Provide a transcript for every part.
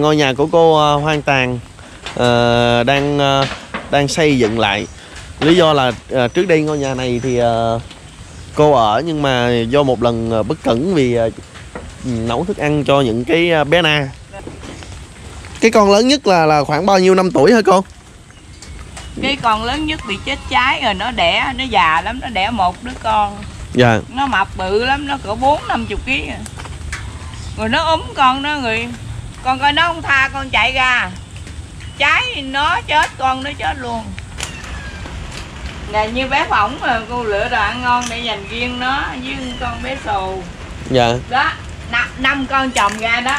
ngôi nhà của cô ờ, hoang tàn ờ, đang ờ, đang xây dựng lại. Lý do là ờ, trước đây ngôi nhà này thì ờ, cô ở nhưng mà do một lần ờ, bất cẩn vì ờ, nấu thức ăn cho những cái ờ, bé na. Cái con lớn nhất là là khoảng bao nhiêu năm tuổi hả cô? Cái con lớn nhất bị chết cháy rồi nó đẻ nó già lắm nó đẻ một đứa con. Dạ. Nó mập bự lắm nó cỡ bốn năm chục ký. À. rồi nó ốm con nó người con coi nó không tha con chạy ra. Cháy nó chết con nó chết luôn. Nè như bé phỏng mà cô lựa đồ ăn ngon để dành riêng nó với con bé sù. Dạ. Đó năm, năm con chồng ra đó.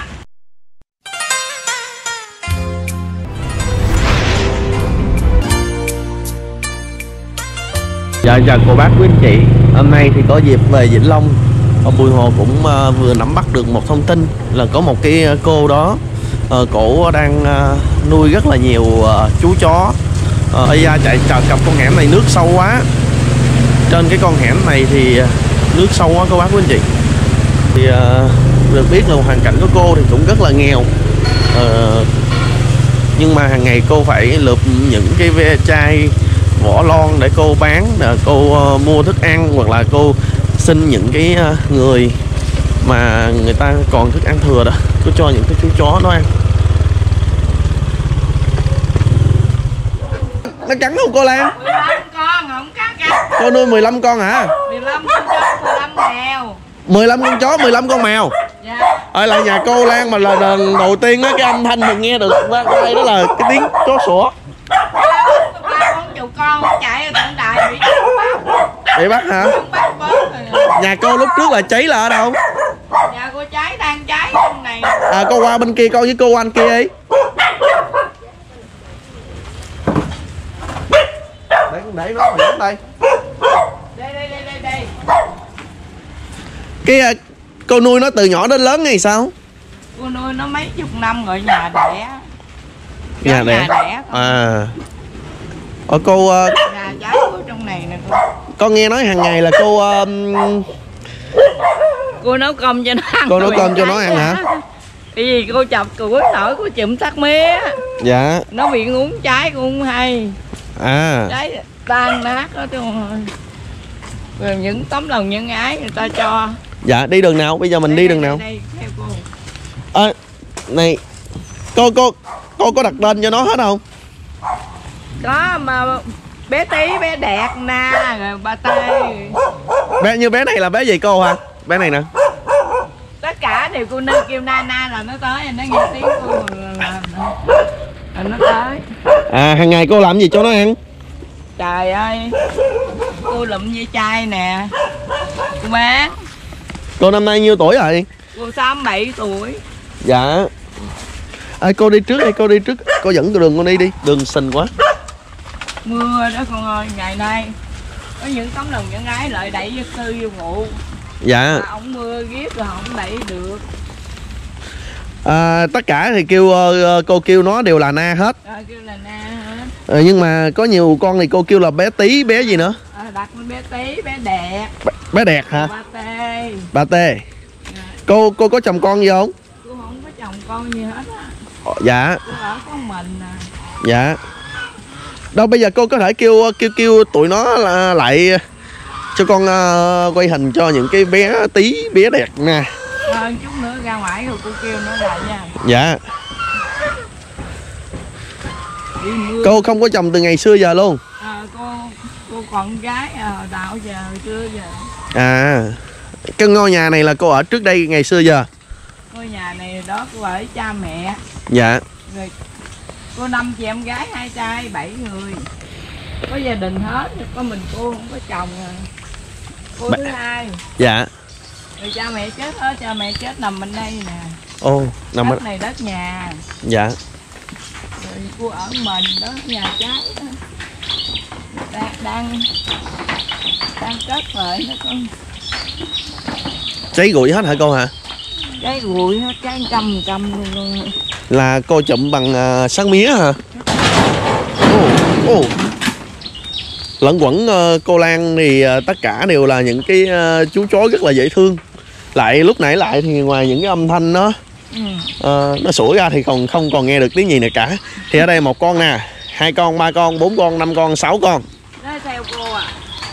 Dạ chào cô bác quý anh chị. Hôm nay thì có dịp về Vĩnh Long Ông Bùi Hồ cũng uh, vừa nắm bắt được một thông tin Là có một cái ờ, cô đó uh, Cổ đang uh, nuôi rất là nhiều uh, chú chó. Uh, Ây da chạy chờ cặp con hẻm này nước sâu quá. Trên cái con hẻm này thì nước sâu quá các bác quý anh chị. Thì uh, được biết là hoàn cảnh của cô thì cũng rất là nghèo. Uh, nhưng mà hàng ngày cô phải lượm những cái ve chai vỏ lon để cô bán để cô uh, mua thức ăn hoặc là cô xin những cái ờ, người mà người ta còn thức ăn thừa đó. Cô cho những cái chú chó nó ăn. Nó cắn không cô Lan? 15 con không cá cá cô nuôi 15 con hả? 15 con chó 15 mèo. 15 con chó 15 con mèo? Dạ. Ở lại nhà cô Lan mà là lần đầu tiên á cái âm thanh mình nghe được qua đây đó là cái tiếng chó sủa. Bốn chục con chạy tận đài bị bắt. Bị bắt hả? Bắt nhà cô lúc trước là cháy là ở đâu? Nhà cô cháy đang cháy trong này. À cô qua bên kia con với cô anh kia đi. Để để nó để đây. Đây đây đây đây đây. Cái à, cô nuôi nó từ nhỏ đến lớn hay sao? Cô nuôi nó mấy chục năm rồi nhà đẻ. Nhà đẻ. nhà đẻ à. Ở cô à, nhà cháy của trong này nè cô con nghe nói hàng ngày là cô um, cô nấu cơm cho nó ăn Cô nấu cơm cho nó ăn hả? Tại vì cô chọc củi nổi cô chụm tắt mía. Dạ. Nó bị uống cháy cũng không hay. À. Cháy tan nát hết rồi rồi những tấm lòng nhân ái người ta cho. Dạ đi đường nào? Bây giờ mình đi đường nào? đây, đây, theo cô. À, này cô cô cô có đặt tên cho nó hết không? Có mà bé tí bé đẹp na rồi ba tê bé như bé này là bé gì cô hả? Bé này nè. Tất cả đều cô nư kêu na na là nó tới nó nghe tiếng cô là, là, nó tới. À hàng ngày cô làm gì cho nó ăn? Trời ơi cô lụm dây chai nè. Cô bán cô năm nay nhiêu tuổi rồi? Cô sáu bảy tuổi. Dạ. Ê, cô đi trước đi cô đi trước. Cô dẫn đường con đi đi. Đường xình quá mưa đó con ơi ngày nay. Có những tấm lòng nhân ái lại đẩy dân cư vô ngủ dạ. Mà ổng mưa ghép rồi không đẩy được. À, tất cả thì kêu ờ, cô kêu nó đều là na hết. Rồi kêu là na hết. Ờ, nhưng mà có nhiều con thì cô kêu là bé tí bé gì nữa? À, đặt bé tí bé đẹp. Bé, bé đẹp hả? Ba tê. Ba tê. Cô cô có chồng con gì không? Cô không có chồng con gì hết á. Ờ, dạ. Cô ở con mình à. Dạ đâu bây giờ cô có thể kêu kêu kêu tụi nó là lại cho con ờ, quay hình cho những cái bé tí bé đẹp nè. Hơn chút nữa ra ngoài rồi cô kêu nó lại nha. Dạ. Cô không có chồng từ ngày xưa giờ luôn. À, cô cô còn gái à, đạo giờ chưa giờ. À cái ngôi nhà này là cô ở trước đây ngày xưa giờ? Ngôi nhà này đó cô ở cha mẹ. Dạ. Rồi cô năm chị em gái hai trai bảy người. Có gia đình hết có mình cô không có chồng à. Cô thứ hai. Dạ. Rồi cha mẹ chết hết cha mẹ chết nằm bên đây nè. Ô nằm đất này đất nhà. Dạ. Rồi cô ở mình đó nhà cháy đó. Đang đang đang cất lại nó con. Cháy rụi hết hả cô hả? Cháy rụi hết cháy trăm trăm luôn là cô chụm bằng uh, sáng mía hả? Ồ ồ. Lẫn quẩn ờ, cô Lan thì ờ, tất cả đều là những cái ờ, chú chó rất là dễ thương. Lại lúc nãy lại thì ngoài những cái âm thanh nó ừ. Ờ, nó sủa ra thì còn không còn nghe được tiếng gì nữa cả. Thì ở đây một con nè hai con ba con bốn con năm con sáu con. À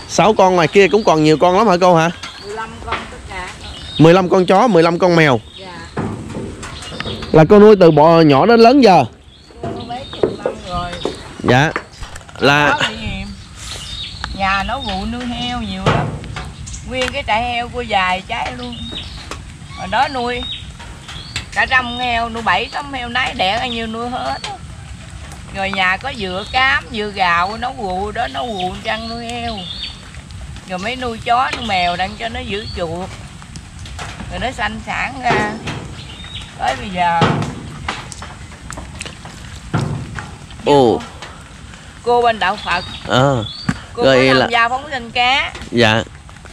sáu con ngoài kia cũng còn nhiều con lắm hả cô hả? 15 con tất cả. 15 con chó 15 con mèo là cô nuôi từ bò nhỏ đến lớn giờ? Mấy dạ. Là nhà nó vụ nuôi heo nhiều lắm. Nguyên cái trại heo cô dài trái luôn. Hồi đó nuôi cả trăm heo nuôi bảy tấm heo nái đẻ bao nhiêu nuôi hết. Rồi nhà có dừa cám dừa gạo nó vụ đó nó vụ chăn nuôi heo. Rồi mới nuôi chó nuôi mèo đang cho nó giữ chuột. Rồi nó sanh sản ra tới bây giờ. Ồ. Cô bên đạo phật. À, cô Rồi có là- tham gia phóng sinh cá dạ.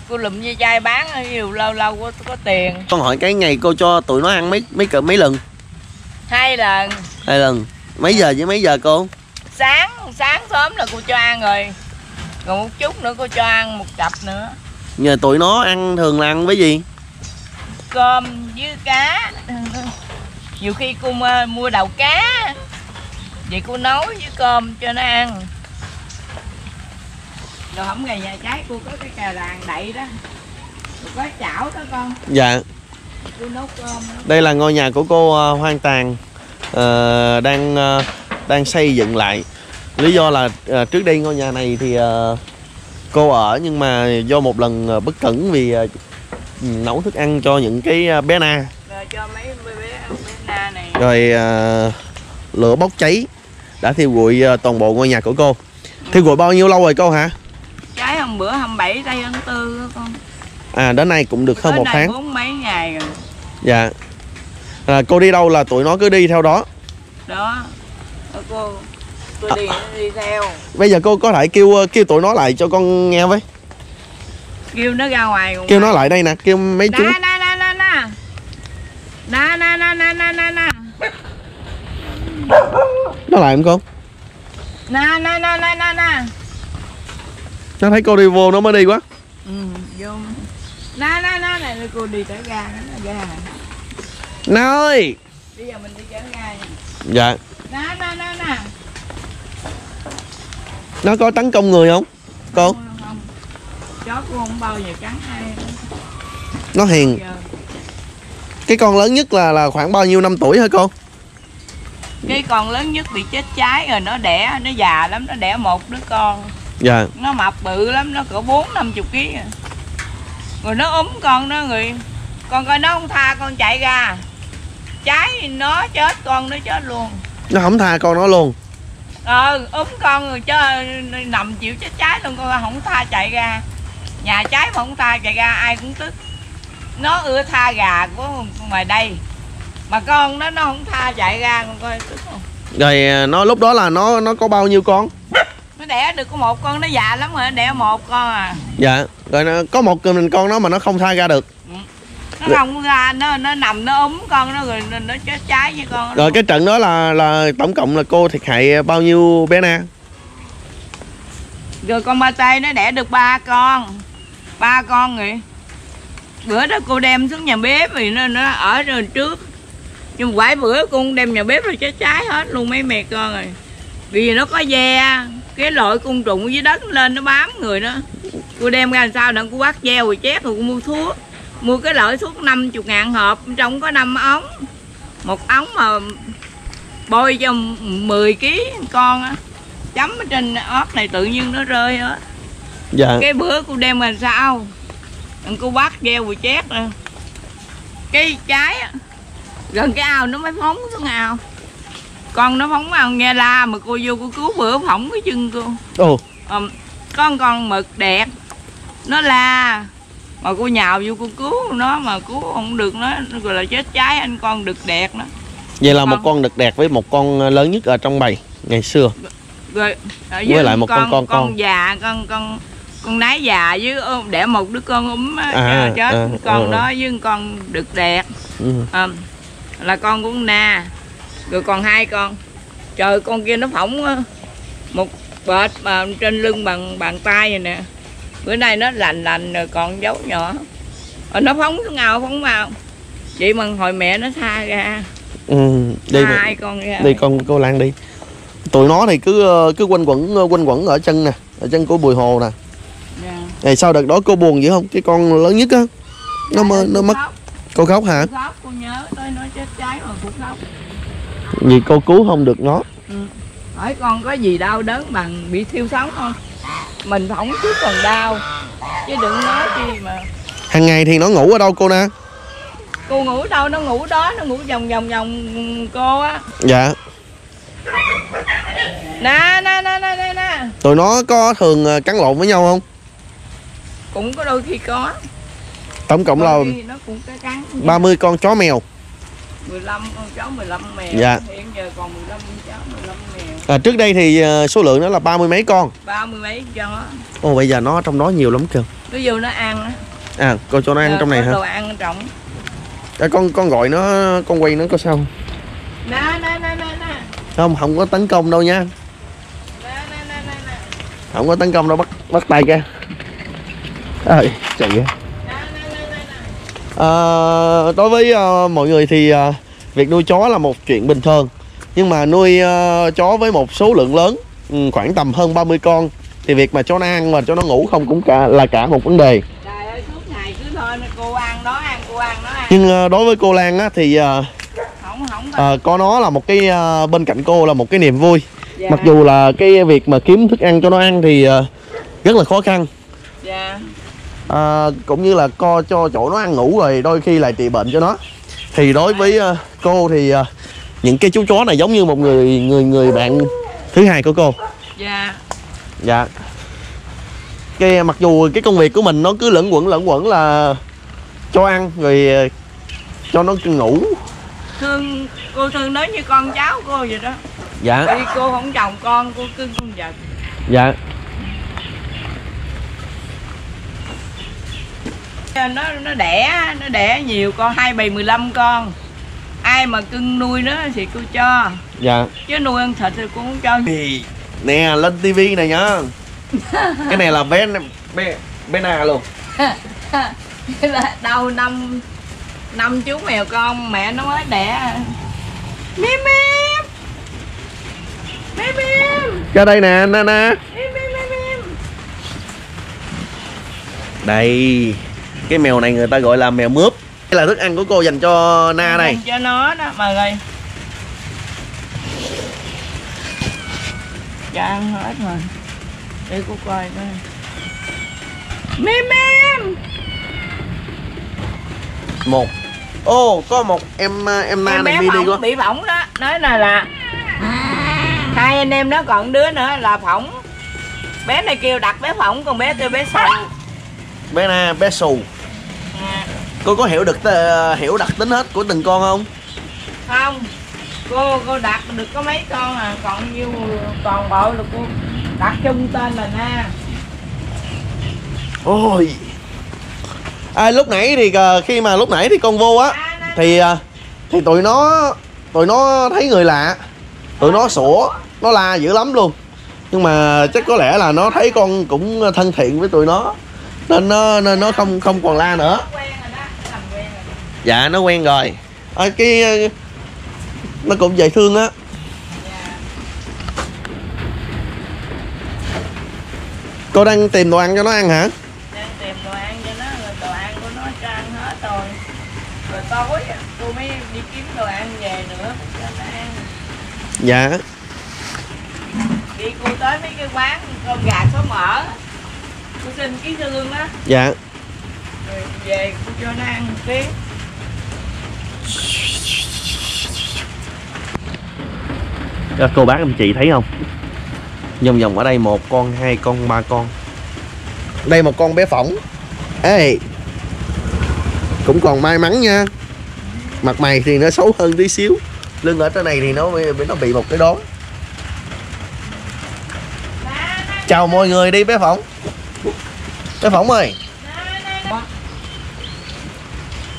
Cô lụm dây chai bán nhiều lâu lâu có, có tiền. Con hỏi cái ngày cô cho tụi nó ăn mấy mấy cỡ mấy lần? Hai lần. Hai lần. Mấy giờ với mấy giờ cô? Sáng sáng sớm là cô cho ăn rồi. Còn một chút nữa cô cho ăn một cặp nữa. Nhờ tụi nó ăn thường là ăn với gì? Cơm với cá nhiều khi cô mua, đầu cá. Vậy cô nấu với cơm cho nó ăn. Rồi không ngày nhà trái cô có cái cà ràng đậy đó. Rồi có chảo đó con. Dạ. Cô nấu cơm đó. đây là ngôi nhà của cô ờ, hoang tàn. Ờ, đang ờ, đang xây dựng lại. Lý do là ờ, trước đây ngôi nhà này thì ờ, cô ở nhưng mà do một lần bất cẩn vì ờ, nấu thức ăn cho những cái bé na rồi cho mấy bé bé, bé na này rồi ờ, lửa bốc cháy đã thiêu rụi ờ, toàn bộ ngôi nhà của cô. Thiêu rụi bao nhiêu lâu rồi cô hả? Trái hôm bữa 27 tây tháng tư đó con. À đến nay cũng được hơn một tháng. bốn mấy ngày rồi. Dạ. À, cô đi đâu là tụi nó cứ đi theo đó. Đó. Cô. Tôi đi đi theo. Bây giờ cô có thể kêu ờ, kêu tụi nó lại cho con nghe với. Kêu nó ra ngoài kêu nó lại đây nè kêu mấy chú. na na na na. Na na na na na na na nó lại không? Cô na na na na na na. Nó thấy cô đi vô nó mới đi quá. Ừ vô. Na na na này là cô đi tới ga nó ga. Nó ơi! Bây giờ mình đi chở ga nha. dạ. Na na na na. Nó có tấn công người không? Cô? Không không. Chó cô không bao giờ cắn ai? Nó hiền. Giờ cái con lớn nhất là là khoảng bao nhiêu năm tuổi hả cô cái con lớn nhất bị chết trái rồi nó đẻ nó già lắm nó đẻ một đứa con. Dạ. Nó mập bự lắm nó cỡ bốn năm chục ký à. rồi nó ốm con nó người. Con coi nó không tha con chạy ra. Trái nó chết con nó chết luôn. Nó không tha con nó luôn. Ờ ốm con rồi chứ nằm chịu chết trái luôn con không tha chạy ra. Nhà trái mà không tha chạy ra ai cũng tức nó ưa tha gà của ngoài đây. Mà con nó nó không tha chạy ra con coi không? Rồi à, nó lúc đó là nó nó có bao nhiêu con? Nó đẻ được có một con nó già lắm rồi nó đẻ một con à. Dạ rồi nó, có một mình con nó mà nó không tha ra được. Nó không có ra nó nó nằm nó ốm con nó rồi nó, chết trái với con nó. rồi cái trận đó là là tổng cộng là cô thiệt hại bao nhiêu bé na? Rồi con ba tê nó đẻ được ba con. Ba con rồi bữa đó cô đem xuống nhà bếp vì nó nó ở rồi trước. Nhưng quải bữa cô không đem nhà bếp rồi chết trái hết luôn mấy mẹ con rồi vì nó có ve cái loại côn trùng dưới đất lên nó bám người đó. Cô đem ra làm sao đặng cô bắt gieo rồi chét rồi cô mua thuốc. Mua cái loại thuốc 50 ngàn hộp trong có 5 ống. Một ống mà bôi cho 10 kg con á. Chấm ở trên ớt này tự nhiên nó rơi hết. Dạ. Cái bữa cô đem làm sao Đặng cô bắt gieo rồi chét rồi cái trái á, gần cái ao nó mới phóng xuống ao. Con nó phóng vào nghe la mà cô vô cô cứu bữa phỏng cái chân cô. Ồ. Có một con mực đẹp nó la. Mà cô nhào vô cô cứu nó mà cứu không được nó nó gọi là chết trái anh con đực đẹp nó. Vậy là một Con. con đực đẹp với một con lớn nhất ở trong bầy ngày xưa. Rồi ở Với lại một con- con- con con. già con con con nái già với đẻ một đứa con ốm á, À, chết à, con à. đó với con đực đẹp. Ừ. Ờ, là con của con na. Rồi còn hai con. Trời con kia nó phỏng một bệt mà trên lưng bằng bàn tay này nè. Bữa nay nó lành lành rồi còn dấu nhỏ. Ờ, nó phóng xuống ao phóng vào. Vậy mà hồi mẹ nó tha ra. Ừ, đi hai con ra. Đi con cô Lan đi. Tụi nó thì cứ ờ, cứ quanh quẩn ờ, quanh quẩn ở chân nè ở chân của Bùi Hồ nè này sau đợt đó cô buồn dữ không? Cái con lớn nhất á. Nó mơ, nó mất cô khóc hả? Cô khóc cô nhớ tới nó chết cháy mà cô khóc vì cô cứu không được nó. Hỏi con có gì đau đớn bằng bị thiêu sống không? Mình phỏng chút còn đau. Chứ đừng nói chi mà. Hàng ngày thì nó ngủ ở đâu cô nè cô ngủ đâu? Nó ngủ đó nó ngủ vòng vòng vòng cô á. Dạ. Nè nè nè nè nè tụi nó có thường ờ, cắn lộn với nhau không đôi khi có. Tổng cộng là đôi khi nó cũng cắn. 30 con chó mèo. 15 con chó 15 mèo. Dạ. hiện giờ còn 15 chó 15 mèo. À, trước đây thì ờ, số lượng nó là ba mươi mấy con. Ba mươi mấy chó. Ồ bây giờ nó trong đó nhiều lắm kìa nó vô nó ăn á. À cô cho nó ăn Giờ trong này hả? đồ ăn trong. À, con con gọi nó con quay nó có sao không? nè nè nè nè nè không không có tấn công đâu nha. Nè nè nè nè nè không có tấn công đâu bắt bắt tay ra chạy nè nè à, đối với ờ, mọi người thì ờ, việc nuôi chó là một chuyện bình thường. Nhưng mà nuôi ờ, chó với một số lượng lớn ừ, khoảng tầm hơn 30 con thì việc mà cho nó ăn và cho nó ngủ không cũng cả là cả một vấn đề. Trời ơi suốt ngày cứ thôi cô ăn đó ăn cô ăn đó ăn. Nhưng ờ, đối với cô Lan á, thì ờ, không không có nó là một cái ờ, bên cạnh cô là một cái niềm vui. Dạ, mặc dù là cái việc mà kiếm thức ăn cho nó ăn thì ờ, rất là khó khăn. Dạ à, cũng như là co cho chỗ nó ăn ngủ rồi đôi khi lại trị bệnh cho nó. Thì đối với ờ, cô thì ờ, những cái chú chó này giống như một người người người bạn thứ hai của cô. Dạ. Dạ. Cái mặc dù cái công việc của mình nó cứ lẫn quẩn lẫn quẩn là cho ăn rồi cho nó ngủ. Thương cô thương nó như con cháu cô vậy đó. Dạ. Vì cô không chồng con cô cưng con vật. Dạ nó nó đẻ nó đẻ nhiều con hai bầy 15 con. Ai mà cưng nuôi nó thì cô cho. Dạ. Chứ nuôi ăn thịt thì cô không cho. Thì nè lên tivi này nhá. Cái này là bé bé bé na luôn. Đâu năm năm chú mèo con mẹ nó mới đẻ. Mím mím mím mím ra đây nè na na. Mím mím đây cái mèo này người ta gọi là mèo mướp. Đây là thức ăn của cô dành cho na Dành cho nó đó mà rồi. Cho ăn hết rồi. Để cô coi coi. Mím mím một. Ô có một em à, em na em này mini phỏng quá bị phỏng đó nói là là hai anh em đó còn đứa nữa là phỏng. Bé này kêu đặt bé phỏng còn bé kêu bé sầu bé na bé xù. Cô có hiểu được ờ, hiểu đặc tính hết của từng con không? Không. Cô cô đặt được có mấy con à? Còn nhiêu còn bộ là cô đặt chung tên là na. Ôi. À, lúc nãy thì ờ, khi mà lúc nãy thì con vô á thì ờ, thì tụi nó tụi nó thấy người lạ. Tụi nó sủa. Nó la dữ lắm luôn. Nhưng mà chắc có lẽ là nó thấy con cũng thân thiện với tụi nó nên nó nên nó không không còn la nữa. Dạ nó quen rồi. À, cái nó cũng dễ thương á. Cô đang tìm đồ ăn cho nó ăn hả? Đang tìm đồ ăn cho nó rồi đồ ăn của nó cho ăn hết rồi. Rồi tối cô mới đi kiếm đồ ăn về nữa cho nó ăn. Dạ. Đi cô tới mấy cái quán con gà số mở cô xin ký thương đó. Dạ. Rồi về cô cho nó ăn một tí. Các cô bác anh chị thấy không? Vòng vòng ở đây một con hai con ba con. Đây một con bé phỏng. Ê cũng còn may mắn nha. Mặt mày thì nó xấu hơn tí xíu. Lưng ở trên này thì nó bị nó bị một cái đốm. Chào mọi người đi bé phỏng bé phỏng ơi.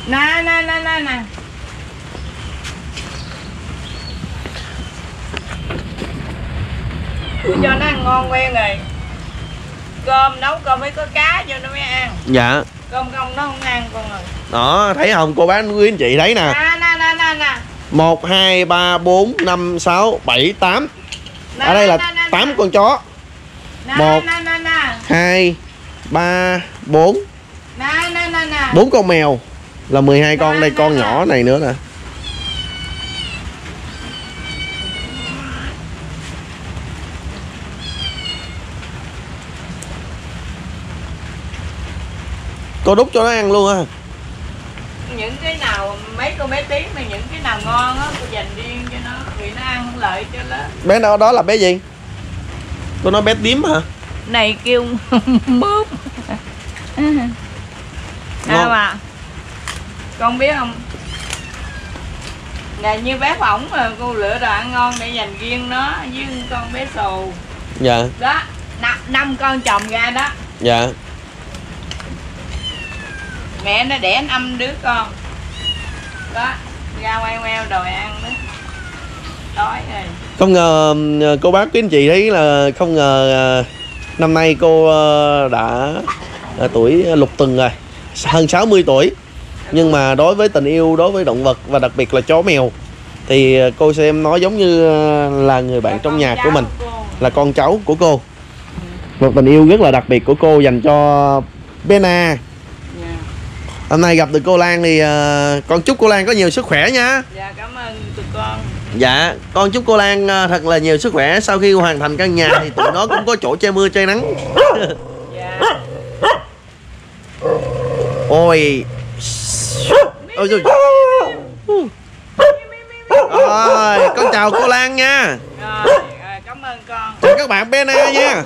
Nè nè nè nè nè. Tôi cho nó ăn ngon quen rồi. Cơm nấu cơm mới có cá cho nó mới ăn. Dạ. Cơm không nó không ăn con rồi đó thấy không? Cô bác quý anh chị thấy nè. Nè nè nè nè nè. Một hai ba bốn năm sáu bảy tám. Nè, ở đây là tám con chó. Nè, một. Nè nè nè hai ba bốn. Nè nè nè nè. Bốn con mèo. Là 12 con đây con nhỏ này nữa nè. Cô đút cho nó ăn luôn á những cái nào mấy cô bé tí mà những cái nào ngon á cô dành riêng cho nó vì nó ăn lợi cho lớn bé đó đó là bé gì? Cô nói bé tím hả này kêu mướp. À? Mà con biết không? Là như bé phỏng mà cô lựa đồ ăn ngon để dành riêng nó với con bé xù dạ. Đó năm, năm con chồng ra đó. Dạ. Mẹ nó đẻ năm đứa con. Đó ra queo queo đòi ăn đó. Đói rồi. Không ngờ cô bác quý anh chị thấy là không ngờ ờ, năm nay cô ờ, đã ờ, tuổi lục tuần rồi, hơn 60 tuổi. Nhưng mà đối với tình yêu, đối với động vật và đặc biệt là chó mèo, thì ờ, cô xem nó giống như là người bạn trong nhà của mình, là con cháu của cô. Một tình yêu rất là đặc biệt của cô dành cho BenA. Hôm nay gặp được cô Lan thì con chúc cô Lan có nhiều sức khỏe nha. Dạ cảm ơn tụi con. Dạ, con chúc cô Lan ờ, thật là nhiều sức khỏe. Sau khi hoàn thành căn nhà thì tụi nó cũng có chỗ che mưa che nắng. Dạ Ôi. Ôi trời. Rồi, con chào cô Lan nha. Rồi, rồi cảm ơn con. Chào các bạn bé Na nha.